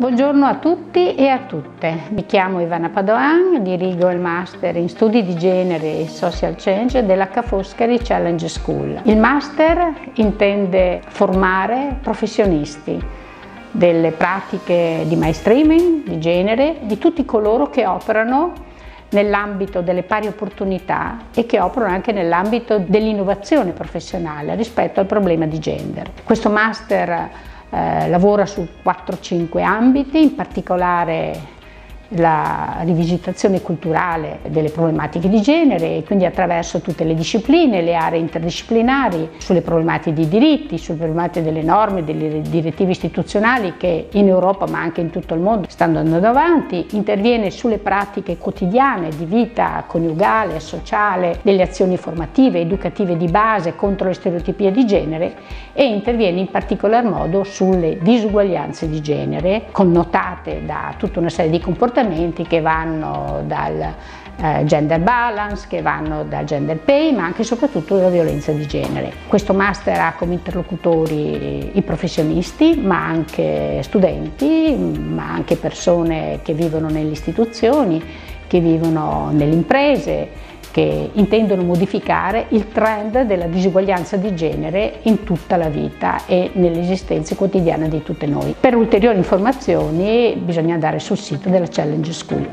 Buongiorno a tutti e a tutte. Mi chiamo Ivana Padoan, dirigo il Master in Studi di Genere e Social Change della Ca' Foscari Challenge School. Il Master intende formare professionisti delle pratiche di mainstreaming, di genere, di tutti coloro che operano nell'ambito delle pari opportunità e che operano anche nell'ambito dell'innovazione professionale rispetto al problema di gender. Questo master eh, lavora su 4-5 ambiti, in particolare la rivisitazione culturale delle problematiche di genere e quindi attraverso tutte le discipline, le aree interdisciplinari, sulle problematiche di diritti, sulle problematiche delle norme, delle direttive istituzionali che in Europa ma anche in tutto il mondo stanno andando avanti, interviene sulle pratiche quotidiane di vita coniugale, sociale, delle azioni formative, educative di base contro le stereotipie di genere e interviene in particolar modo sulle disuguaglianze di genere connotate da tutta una serie di comportamenti comportamenti che vanno dal eh, gender balance, che vanno dal gender pay, ma anche e soprattutto dalla violenza di genere. Questo master ha come interlocutori i professionisti, ma anche studenti, ma anche persone che vivono nelle istituzioni, che vivono nelle imprese, che intendono modificare il trend della disuguaglianza di genere in tutta la vita e nell'esistenza quotidiana di tutte noi. Per ulteriori informazioni bisogna andare sul sito della Challenge School.